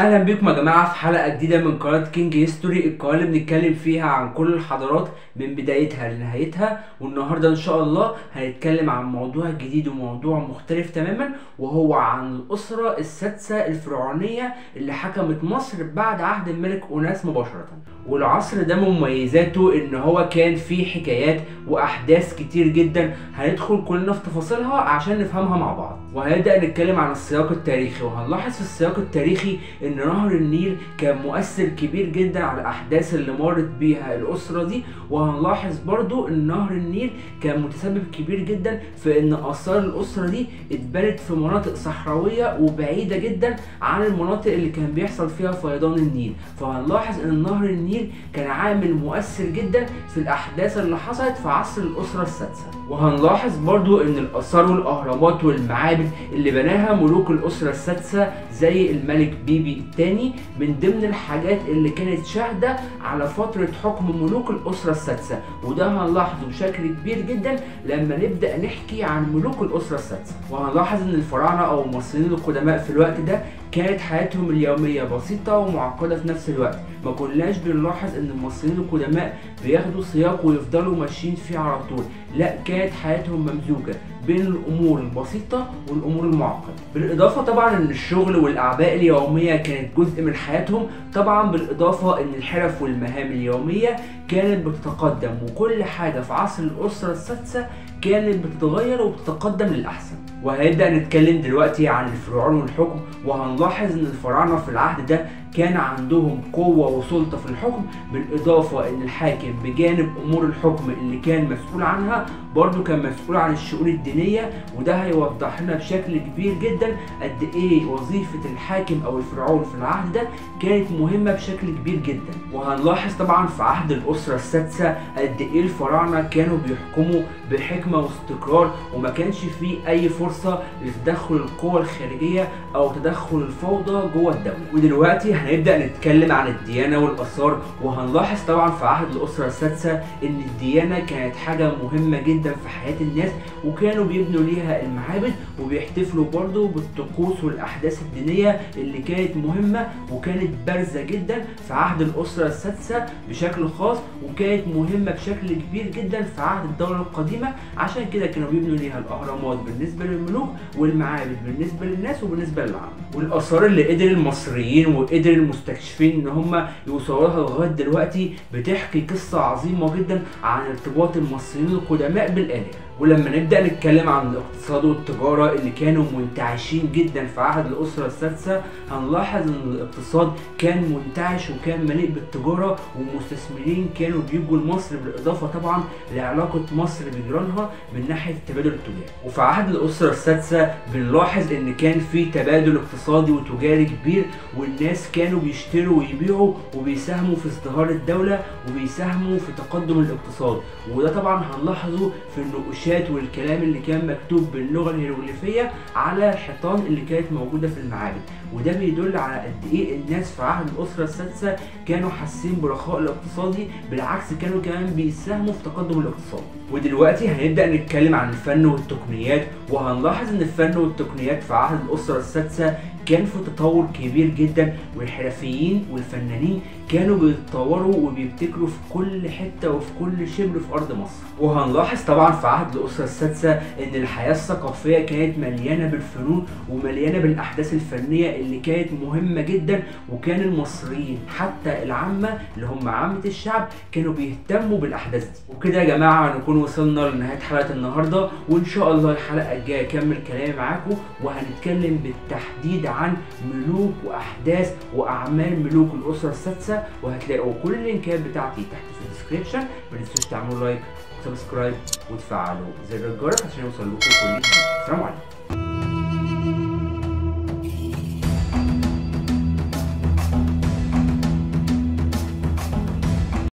أهلا بيكم يا جماعة في حلقة جديدة من قناة King History القناة اللي بنتكلم فيها عن كل الحضارات من بدايتها لنهايتها والنهاردة إن شاء الله هنتكلم عن موضوع جديد وموضوع مختلف تماما وهو عن الأسرة السادسة الفرعونية اللي حكمت مصر بعد عهد الملك أوناس مباشرة. والعصر ده مميزاته إن هو كان فيه حكايات وأحداث كتير جدا هندخل كلنا في تفاصيلها عشان نفهمها مع بعض. وهنبدأ نتكلم عن السياق التاريخي وهنلاحظ في السياق التاريخي إن نهر النيل كان مؤثر كبير جدا على الأحداث اللي مرت بيها الأسرة دي. وهنلاحظ برضو إن نهر النيل كان متسبب كبير جدا في إن آثار الأسرة دي اتبنت في مناطق صحراوية وبعيدة جدا عن المناطق اللي كان بيحصل فيها فيضان النيل. فهنلاحظ إن نهر النيل كان عامل مؤثر جدا في الأحداث اللي حصلت في عصر الأسرة السادسة. وهنلاحظ برضو إن الآثار والأهرامات والمعابد اللي بناها ملوك الأسرة السادسة زي الملك بيبي الثاني من ضمن الحاجات اللي كانت شاهدة على فترة حكم ملوك الأسرة السادسة. وده هنلاحظه بشكل كبير جدا لما نبدأ نحكي عن ملوك الأسرة السادسة. وهنلاحظ إن الفراعنة أو المصريين القدماء في الوقت ده كانت حياتهم اليومية بسيطة ومعقدة في نفس الوقت. ما كناش بنلاحظ إن المصريين القدماء بياخدوا سياق ويفضلوا ماشيين فيه على طول. لا كانت حياتهم ممزوجة. بين الأمور البسيطة والأمور المعقدة. بالإضافة طبعا إن الشغل والاعباء اليومية كانت جزء من حياتهم طبعا بالإضافة إن الحرف والمهام اليومية كانت بتتقدم وكل حاجة في عصر الأسرة السادسة كانت بتتغير وبتتقدم للأحسن. وهنبدأ نتكلم دلوقتي عن الفرعون والحكم وهنلاحظ إن الفراعنة في العهد ده كان عندهم قوة وسلطة في الحكم بالإضافة إن الحاكم بجانب أمور الحكم اللي كان مسؤول عنها برضه كان مسؤول عن الشؤون الدينية وده هيوضح لنا بشكل كبير جدا قد إيه وظيفة الحاكم أو الفرعون في العهد ده كانت مهمة بشكل كبير جدا. وهنلاحظ طبعا في عهد الأسرة السادسة قد إيه الفراعنة كانوا بيحكموا بحكمة واستقرار وما كانش فيه أي فرصة لتدخل القوى الخارجية أو تدخل الفوضى جوه الدولة. ودلوقتي هنبدأ نتكلم عن الديانة والآثار وهنلاحظ طبعا في عهد الأسرة السادسة إن الديانة كانت حاجة مهمة جدا في حياة الناس وكانوا بيبنوا ليها المعابد وبيحتفلوا برضه بالطقوس والأحداث الدينية اللي كانت مهمة وكانت بارزة جدا في عهد الأسرة السادسة بشكل خاص وكانت مهمة بشكل كبير جدا في عهد الدولة القديمة. عشان كده كانوا بيبنوا ليها الأهرامات بالنسبة للملوك والمعابد بالنسبة للناس وبالنسبة للعالم. والآثار اللي قدر المصريين وقدر المستكشفين إن هم يوصلوا لها لغاية دلوقتي بتحكي قصة عظيمة جدا عن ارتباط المصريين القدماء بالآلهة. ولما نبدأ نتكلم عن الاقتصاد والتجارة اللي كانوا منتعشين جدا في عهد الأسرة السادسة هنلاحظ إن الاقتصاد كان منتعش وكان مليء بالتجارة ومستثمرين كانوا بيجوا لمصر بالإضافة طبعا لعلاقة مصر بجيرانها من ناحية التبادل التجاري. وفي عهد الأسرة السادسة بنلاحظ إن كان في تبادل اقتصادي وتجاري كبير والناس كانوا بيشتروا ويبيعوا وبيساهموا في ازدهار الدولة وبيساهموا في تقدم الاقتصاد. وده طبعا هنلاحظه في النقوشات والكلام اللي كان مكتوب باللغة الهيروغليفية على الحيطان اللي كانت موجودة في المعابد. وده بيدل على قد إيه الناس في عهد الأسرة السادسة كانوا حاسين برخاء الاقتصادي بالعكس كانوا كمان بيساهموا في تقدم الاقتصاد. ودلوقتي هنبدأ نتكلم عن الفن والتقنيات وهنلاحظ إن الفن والتقنيات في عهد الأسرة السادسة كان في تطور كبير جدا والحرفيين والفنانين كانوا بيتطوروا وبيبتكروا في كل حتة وفي كل شبر في أرض مصر. وهنلاحظ طبعا في عهد الأسرة السادسة إن الحياة الثقافية كانت مليانة بالفنون ومليانة بالأحداث الفنية اللي كانت مهمة جدا وكان المصريين حتى العامة اللي هم عامة الشعب كانوا بيهتموا بالأحداث دي. وكده يا جماعة نكون وصلنا لنهاية حلقة النهارده وإن شاء الله الحلقة الجاية اكمل كلامي معاكم وهنتكلم بالتحديد عن ملوك وأحداث وأعمال ملوك الأسرة السادسة وهتلاقوا كل اللينكات بتاعتي تحت في ال description ما تنسوش تعملوا like و subscribe وتفعلوا زر الجرس عشان يوصل لكم كل جديد. السلام عليكم.